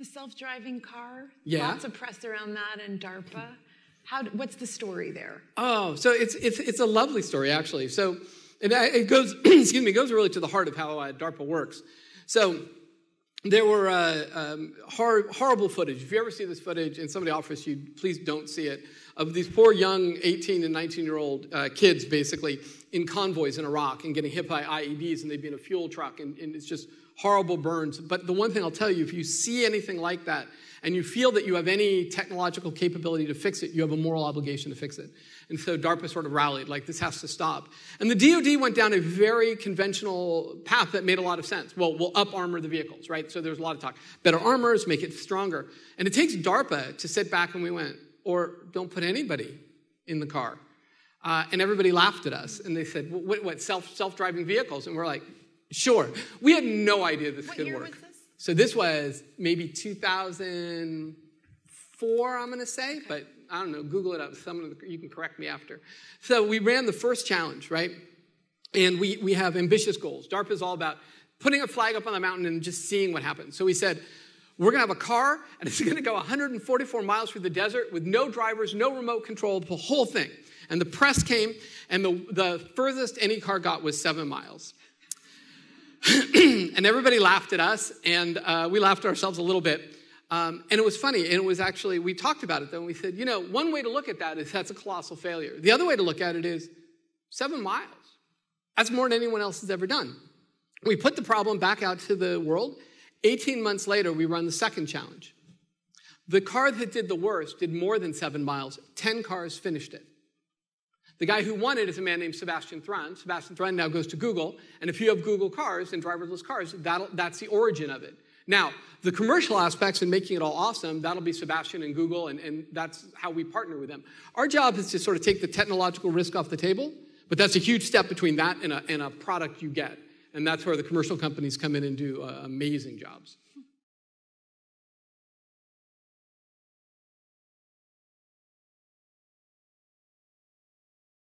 The self-driving car. Yeah. Lots of press around that and DARPA. How? What's the story there? Oh, so it's it's it's a lovely story actually. So it, it goes excuse me, it goes really to the heart of how uh, DARPA works. So there were uh, um, hor- horrible footage. If you ever see this footage and somebody offers you, please don't see it, of these poor young 18 and 19 year old uh, kids basically in convoys in Iraq and getting hit by IEDs and they'd be in a fuel truck and, and it's just horrible burns. But the one thing I'll tell you, if you see anything like that and you feel that you have any technological capability to fix it, you have a moral obligation to fix it. And so DARPA sort of rallied, like, this has to stop. And the DoD went down a very conventional path that made a lot of sense. Well, we'll up armor the vehicles, right? So there's a lot of talk. Better armors, make it stronger. And it takes DARPA to sit back and we went, or don't put anybody in the car. Uh, and everybody laughed at us. And they said, what, what self, self-driving vehicles? And we're like, sure. We had no idea this What could work. was this? So this was maybe 2004, I'm going to say, but I don't know. Google it up. Some of you can correct me after. So we ran the first challenge, right? And we, we have ambitious goals. DARPA is all about putting a flag up on the mountain and just seeing what happens. So we said, we're going to have a car, and it's going to go 144 miles through the desert with no drivers, no remote control, the whole thing. And the press came, and the, the furthest any car got was seven miles. and everybody laughed at us, and uh, we laughed at ourselves a little bit. Um, and it was funny, and it was actually, we talked about it though, and we said, you know, one way to look at that is that's a colossal failure. The other way to look at it is seven miles. That's more than anyone else has ever done. We put the problem back out to the world. 18 months later, we run the second challenge. The car that did the worst did more than seven miles. 10 cars finished it. The guy who won it is a man named Sebastian Thrun. Sebastian Thrun now goes to Google, and if you have Google cars and driverless cars, that's the origin of it. Now, the commercial aspects and making it all awesome, that'll be Sebastian and Google, and, and that's how we partner with them. Our job is to sort of take the technological risk off the table, but that's a huge step between that and a, and a product you get. And that's where the commercial companies come in and do uh, amazing jobs.